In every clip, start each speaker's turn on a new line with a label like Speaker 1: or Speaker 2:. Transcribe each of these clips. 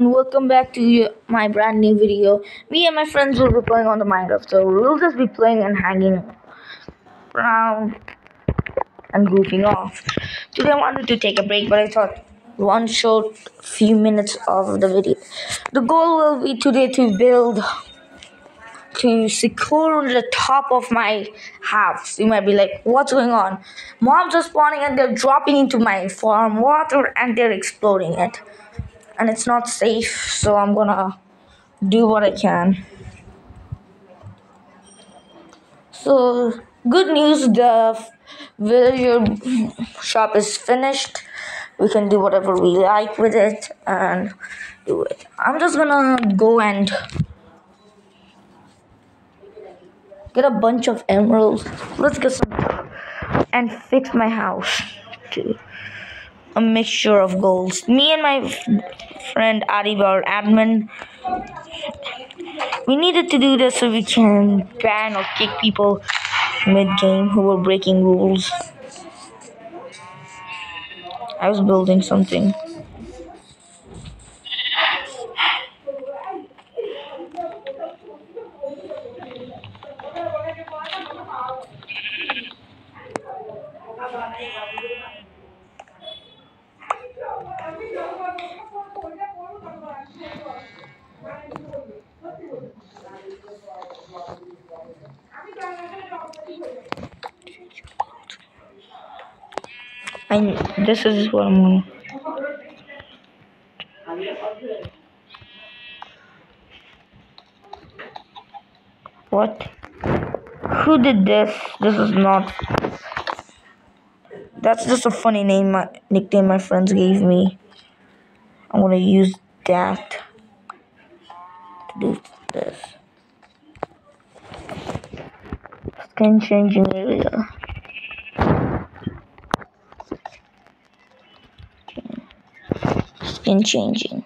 Speaker 1: welcome back to my brand new video. Me and my friends will be playing on the Minecraft, so we'll just be playing and hanging around and goofing off. Today I wanted to take a break, but I thought one short few minutes of the video. The goal will be today to build to secure the top of my house. You might be like, what's going on? Mobs are spawning and they're dropping into my farm water and they're exploding it and it's not safe so i'm gonna do what i can. So good news the villager shop is finished. We can do whatever we like with it and do it. I'm just gonna go and get a bunch of emeralds. Let's get some and fix my house too a mixture of goals. Me and my friend Adib, our admin, we needed to do this so we can ban or kick people mid game who were breaking rules. I was building something. I this is what I'm gonna. What? Who did this? This is not. That's just a funny name, my nickname my friends gave me. I'm gonna use that to do this. Skin changing area. Skin changing.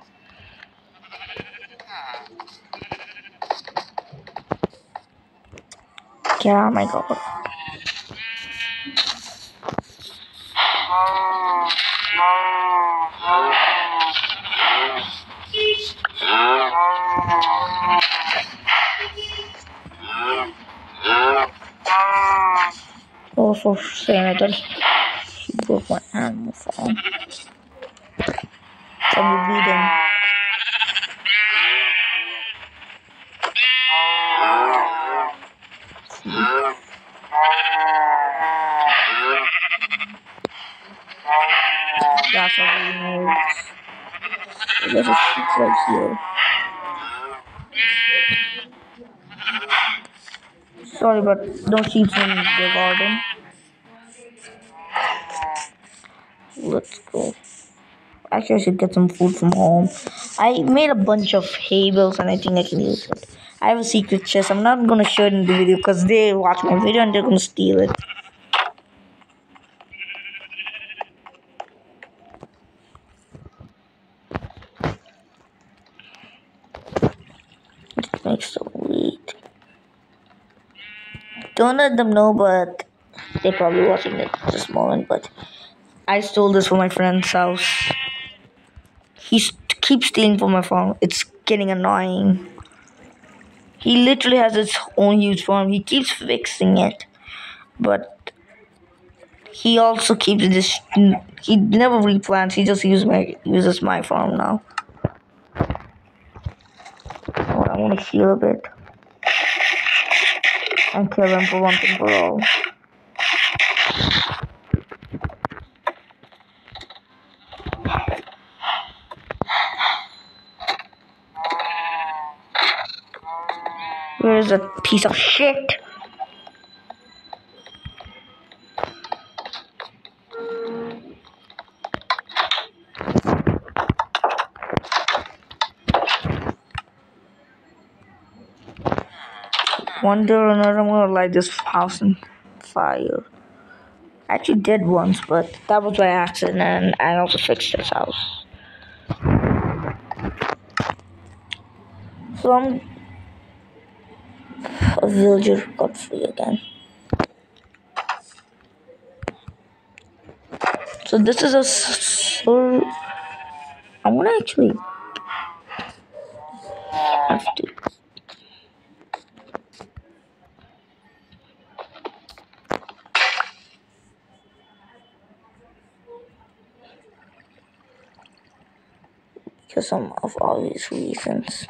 Speaker 1: Yeah, my god. Also saying that he broke my animal farm. Can we beat him? That's what we know. There's a sheep right here. Sorry, but no sheep in the garden. Let's go. Actually, I should get some food from home. I made a bunch of hay bales and I think I can use it. I have a secret chest. I'm not gonna show it in the video because they watch my video and they're gonna steal it. So weird. Don't let them know, but they're probably watching it this moment. But I stole this from my friend's house. He keeps stealing from my farm. It's getting annoying. He literally has his own huge farm. He keeps fixing it, but he also keeps this. He never replants. He just uses my uses my farm now. I want to heal a bit and kill him for one thing for all. Where's a piece of shit? One day or another, I'm gonna light this house on fire. I actually did once, but that was by accident, and I also fixed this house. So I'm villager got free again. So this is a so I want to actually have to. Because some of obvious reasons.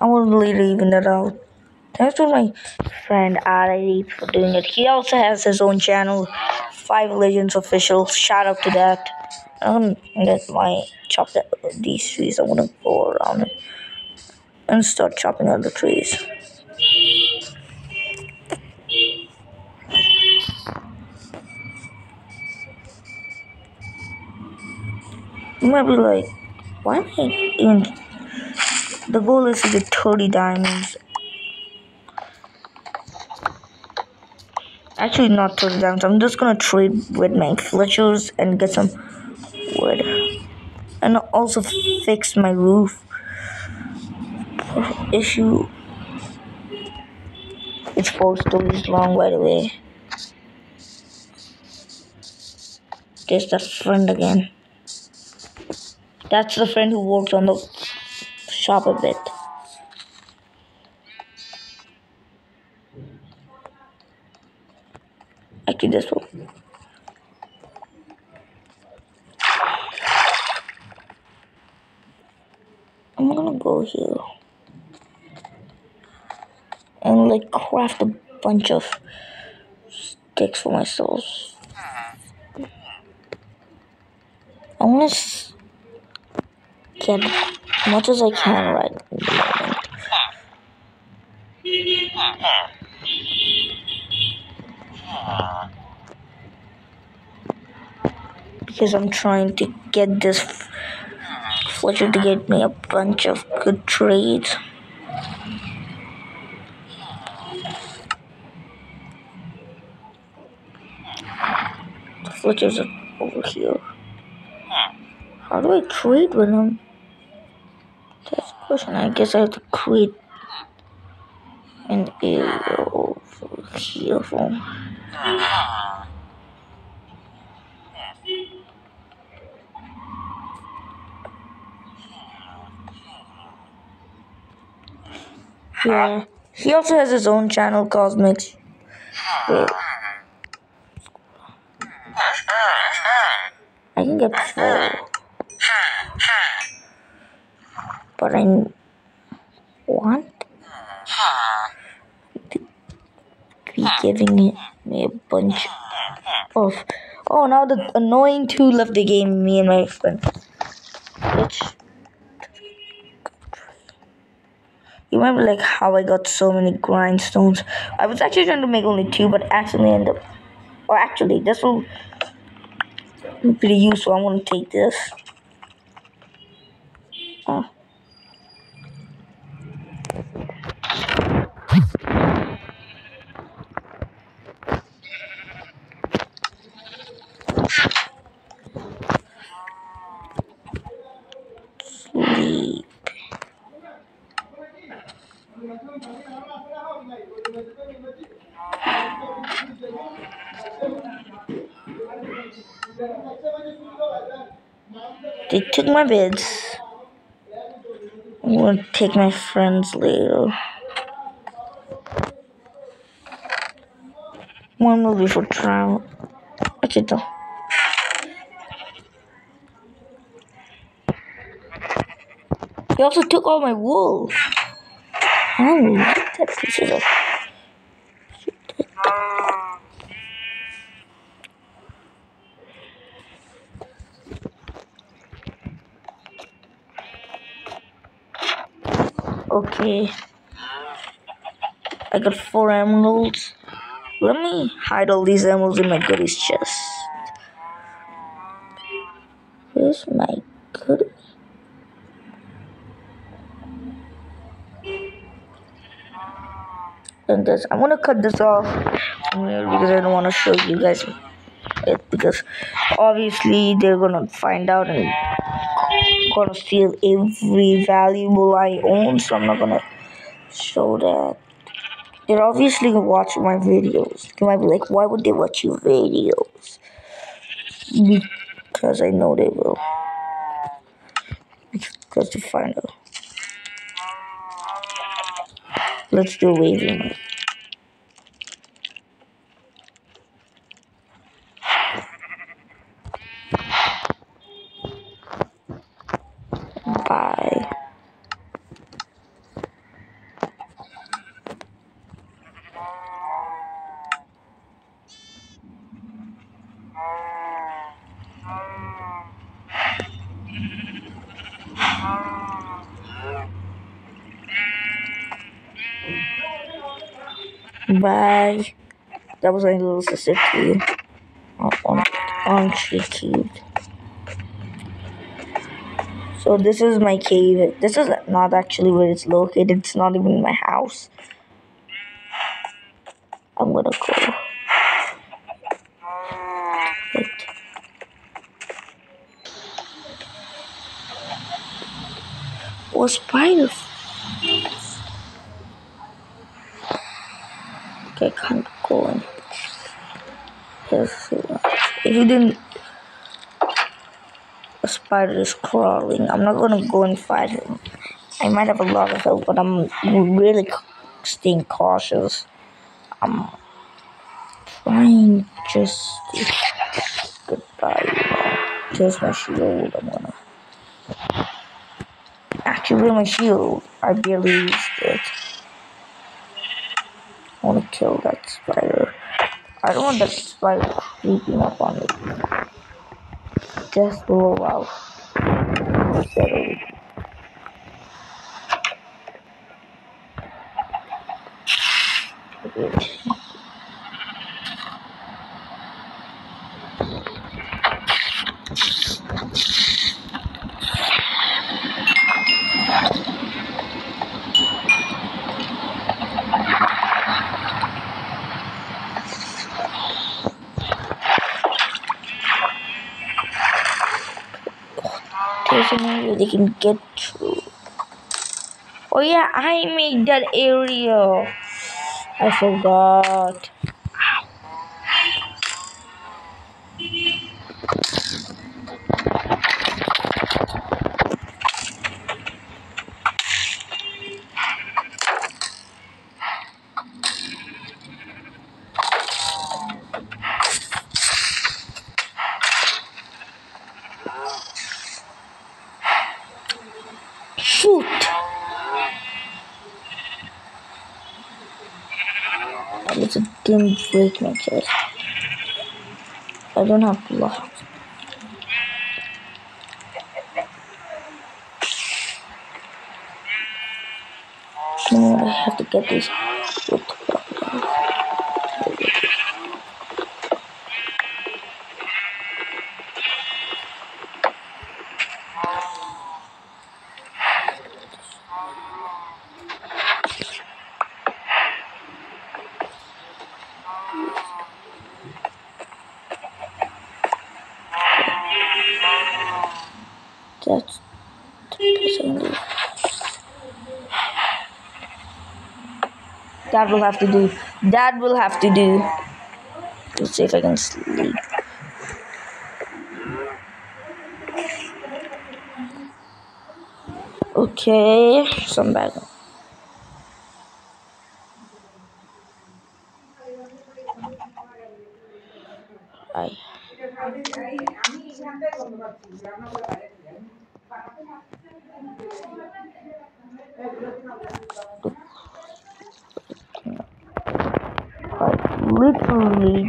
Speaker 1: I will later even that out. Thanks to my friend Ari for doing it. He also has his own channel, Five Legends Official. Shout out to that. I'm gonna get my chop that, these trees. I'm gonna go around it and start chopping out the trees. You might be like, why am I even? The goal is to get 30 diamonds Actually, not to the diamonds. I'm just gonna trade with my Fletchers and get some wood. And also fix my roof issue. It's four stories long, by the way. There's that friend again. That's the friend who works on the shop a bit. Actually, this one. I'm gonna go here and like craft a bunch of sticks for myself. I want to get much as I can right in the moment. because I'm trying to get this Fletcher to get me a bunch of good trades. The Fletcher's over here. How do I trade with him? Question. I guess I have to quit an area over here for. Yeah. He also has his own channel, Cosmics. Wait. I can get four. But I want to be giving me a bunch of. Oh, now the annoying two left the game, me and my friend. Which You remember like how I got so many grindstones? I was actually trying to make only two, but actually end up. Or actually, this will be pretty useful. I'm gonna take this. Oh. Took my beds. I'm gonna take my friends later. One be for travel. Okay, though. They also took all my wool. At that pieces of. Okay. I got four emeralds. Let me hide all these emeralds in my goodies chest. Where's my goodies? And this, I'm gonna cut this off because I don't want to show you guys it because obviously they're gonna find out and gonna steal every valuable I own, so I'm not gonna show that. They're obviously gonna watch my videos. They might be like, why would they watch your videos? Because I know they will. Because to find out. Let's do wavy That was my little sister too. Oh, on, on she cute. So this is my cave. This is not actually where it's located. It's not even my house. I'm gonna go. Wait. Oh, spider. Okay, can't go If you didn't a spider is crawling. I'm not gonna go and fight him. I might have a lot of help, but I'm really staying cautious. I'm trying just to goodbye. Here's my shield. I'm gonna actually my shield. I barely used it. I wanna kill that spider. I don't want that spider creeping up on me just roll out. they can get through. Oh yeah, I made that area. I forgot. Break my chest. I don't have blocks. I have to get this wood That's That will have to do. That will have to do. Let's see if I can sleep. Okay, so I'm back. Bye. literally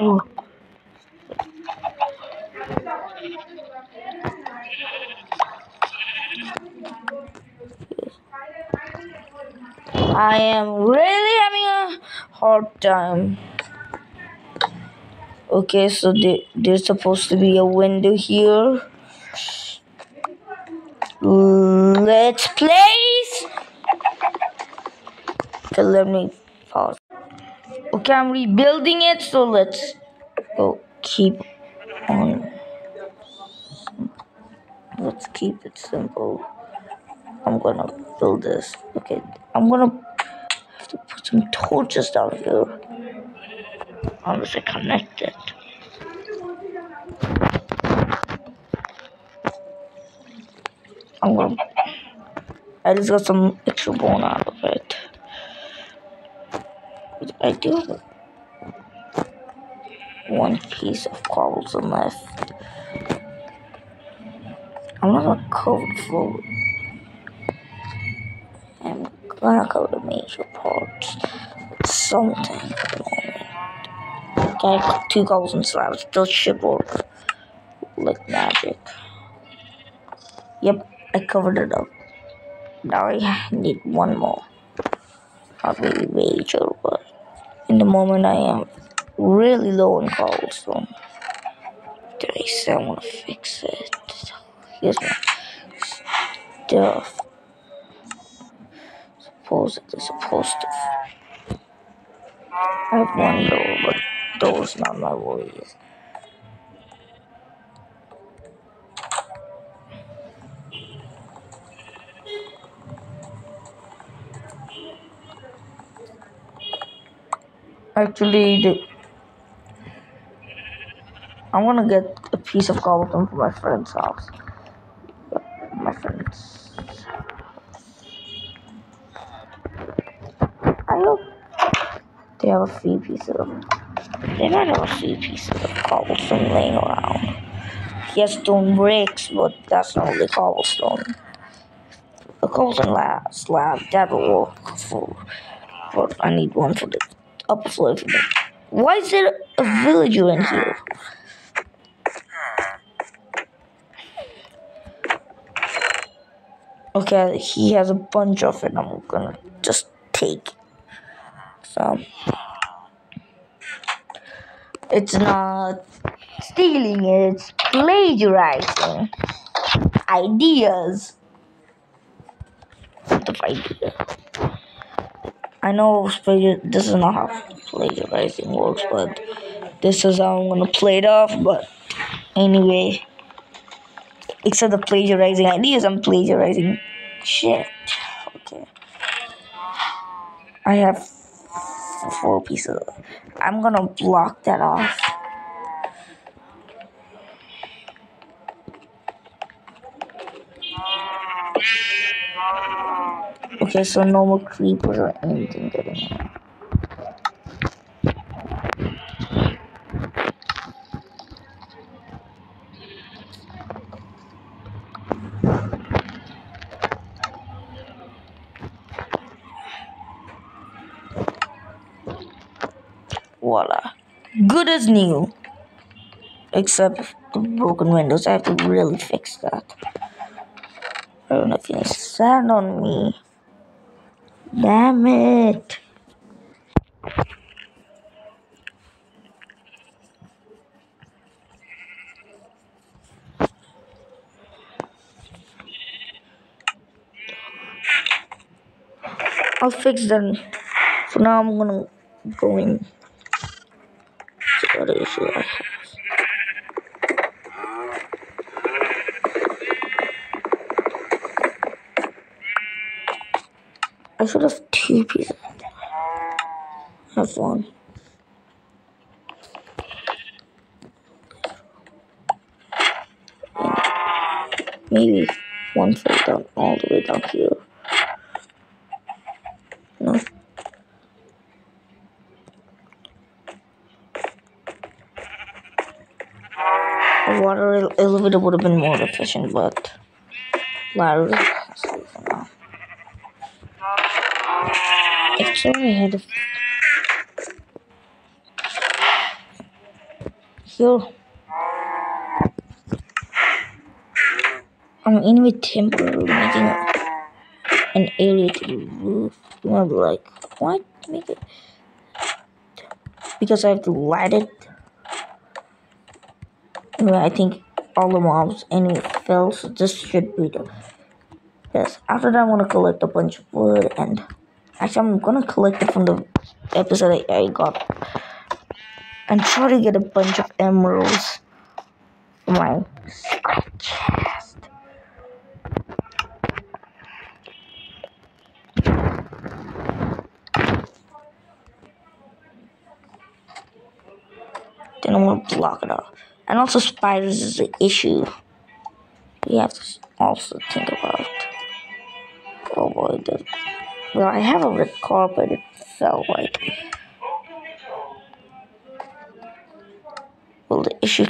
Speaker 1: oh. I am really having a hard time. Okay, so there's supposed to be a window here. Let's place. Okay, let me pause. Okay, I'm rebuilding it, so let's go keep on. Let's keep it simple. I'm gonna build this. Okay, I'm gonna to put some torches down here. Connect it. I'm gonna. I just got some extra bone out of it. I do one piece of cobblestone left. I'm not gonna cover the. I'm gonna cover the major parts with something. Okay, I two golden slabs. Does should work like magic. Yep, I covered it up. Now I need one more. Not really major, but in the moment I am really low on. Did I say I want to fix it? Here's my stuff. Supposedly supposed to. I have one but door's not my. Actually, the I want to get a piece of cobblestone for my friend's house. They have a few pieces of. They might have a few pieces of cobblestone laying around. Yes, stone bricks, but that's not really cobblestone. A cobblestone lab, slab that will work for. But I need one for the upper floor. Why is there a villager in here? Okay, he has a bunch of it. I'm gonna just take some. It's not stealing, it's plagiarizing ideas. The idea? I know this is not how plagiarizing works, but this is how I'm gonna play it off. But anyway except the plagiarizing ideas, I'm plagiarizing shit. Okay. I have four pieces. I'm gonna block that off. Okay, so no more creepers or anything getting in. Voila. Good as new. Except the broken windows. I have to really fix that. I don't know if you stand on me. Damn it. I'll fix them. For now, I'm gonna go in issue I have. I should have two pieces. Have one. Maybe one fall down all the way down here. No. A water elevator would have been more efficient, but now. Actually, I had a here. I'm anyway temporarily making an area to the roof. You to be like, what? Make it because I have to light it Anyway, I think all the mobs anyway fell, so this should be the best. After that, I'm gonna collect a bunch of wood, and actually, I'm gonna collect it from the episode I, I got, and try to get a bunch of emeralds for my secret chest. Then I'm gonna block it off. And also spiders is an issue. We have to also think about. Oh boy, the, well, I have a red but It fell white. Well, the issue.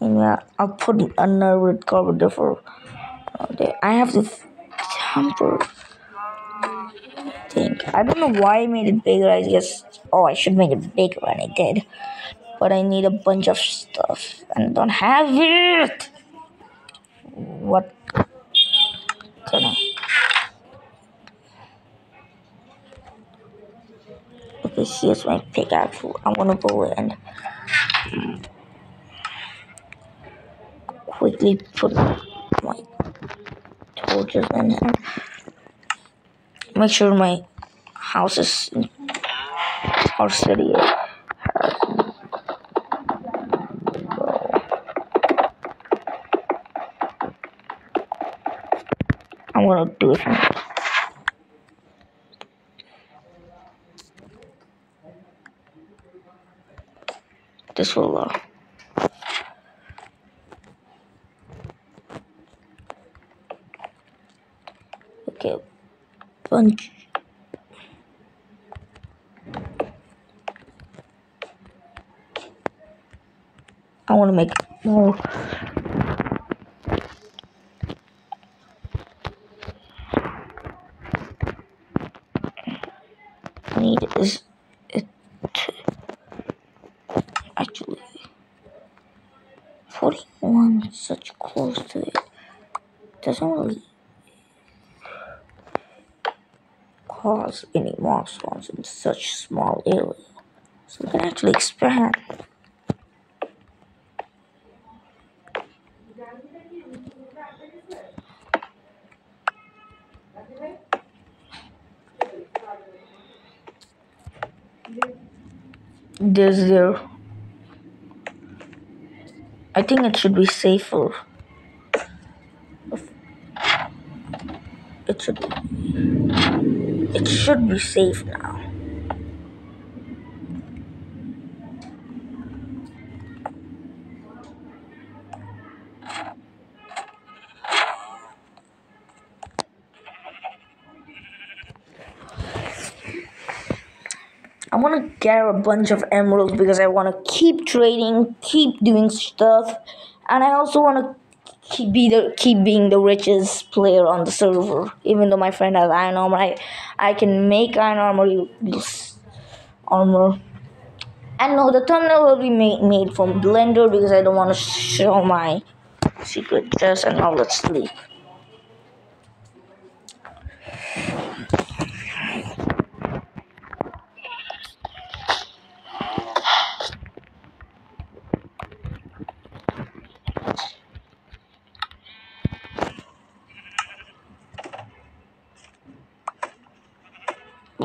Speaker 1: and Yeah, I'll put another red there for. Uh, I have to tamper thing. I don't know why I made it bigger. I guess. Oh, I should make it bigger, and I did. But I need a bunch of stuff, and don't have it. What can I? Okay, here's my pickaxe. I'm gonna go and quickly put my torches in here. Make sure my house is house city I'm gonna do it. This will uh, okay bunch. I want to make more I need is it actually 41 such close to it doesn't cause any more spawns in such small area so we can actually expand There's there. I think it should be safer. It should. It should be safe now. I want to get a bunch of emeralds because I want to keep trading, keep doing stuff, and I also want to keep be the keep being the richest player on the server. Even though my friend has iron armor, I I can make iron armor armor. And no, the thumbnail will be made, made from Blender because I don't want to show my secret chest. And now let's sleep.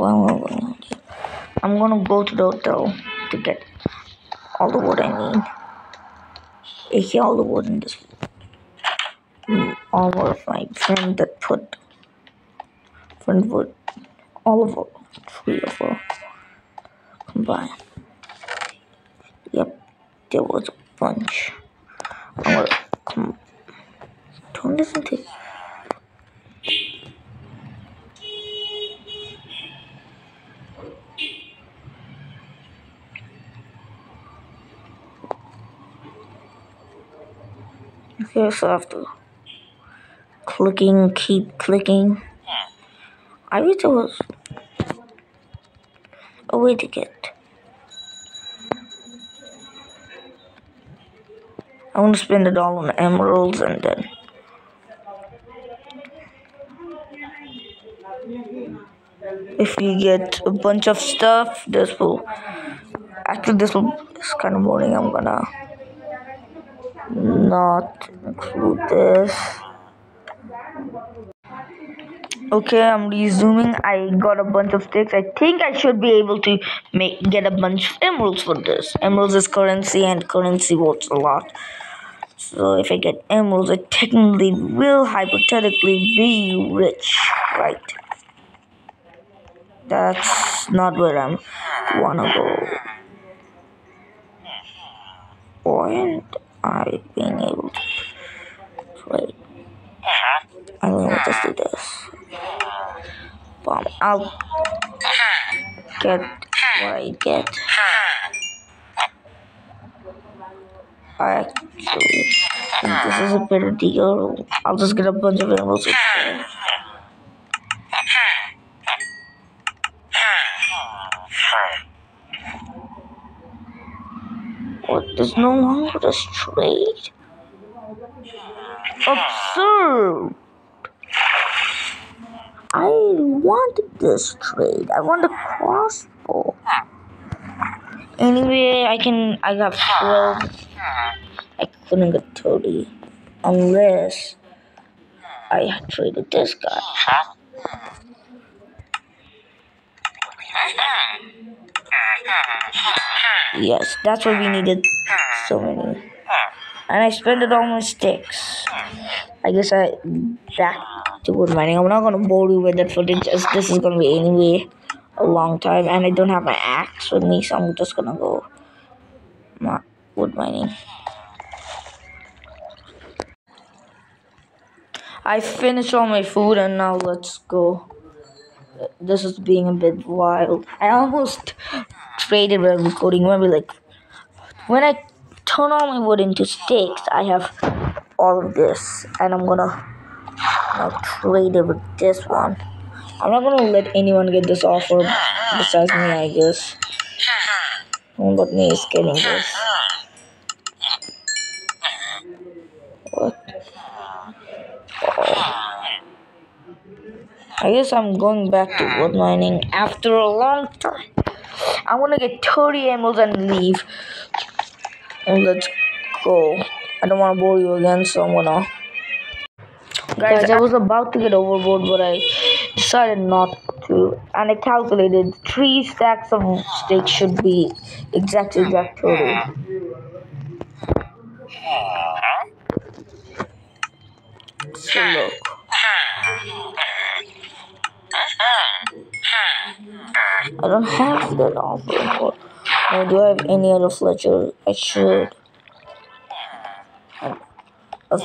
Speaker 1: well, I'm gonna go to the hotel to get all the wood I need. Aka all the wood in this all of my friend that put friend wood all of it, three of them combined. Yep, there was a bunch. I'm gonna come don't listen to Okay, so to clicking, keep clicking. I wish there was a way to get. I want to spend it all on emeralds and then. If you get a bunch of stuff, this will. Actually, this will. It's kind of boring. I'm gonna not include this. Okay i'm resuming. I got a bunch of sticks. I think i should be able to make get a bunch of emeralds for this. Emeralds is currency and currency worth a lot. So if i get emeralds i technically will hypothetically be rich right? That's not where i'm wanna go. Point by being able to. Wait. Uh-huh. I mean, we'll just do this. Bomb. I'll get what I get. I Actually, this is a better deal. I'll just get a bunch of animals. Hmm. Longer this trade. Absurd! I wanted this trade. I want a crossbow. Anyway, I can. I got 12. I couldn't get 30. Unless I traded this guy. Yes, that's what we needed so many. And I spent it on my sticks. I guess I back to wood mining. I'm not gonna bore you with that footage as this is gonna be anyway a long time and I don't have my axe with me so I'm just gonna go wood mining. I finished all my food and now let's go. This is being a bit wild. I almost traded while recording. Remember, like when I turn all my wood into sticks, I have all of this, and I'm gonna now trade it with this one. I'm not gonna let anyone get this offer besides me, I guess. No but me is getting this. I guess I'm going back to wood mining after a long time. I'm gonna get 30 emeralds and leave. And let's go. I don't wanna bore you again, so I'm gonna. Guys, I was about to get overboard, but I decided not to. And I calculated three stacks of steak should be exactly that total. So look. I don't have that offer. Or do I have any other Fletcher? I should. A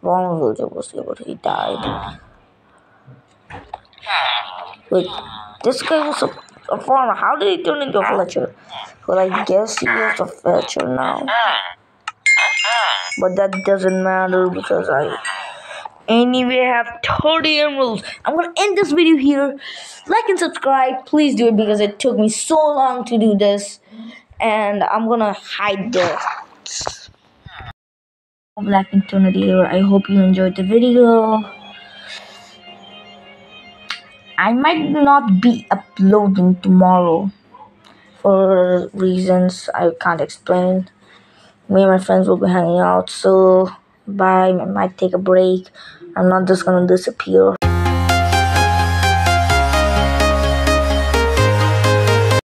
Speaker 1: former villager was able to, he died. Wait, this guy was a, a farmer. How did he turn into a Fletcher? Well, I guess he is a Fletcher now. But that doesn't matter because I Anyway, I have 30 emeralds. I'm gonna end this video here. Like and subscribe. Please do it because it took me so long to do this. And I'm gonna hide this. Black here. I hope you enjoyed the video. I might not be uploading tomorrow for reasons I can't explain. Me and my friends will be hanging out, so bye. I might take a break. I'm not just gonna disappear.